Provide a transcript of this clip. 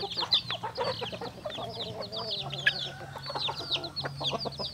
Ha ha ha ha!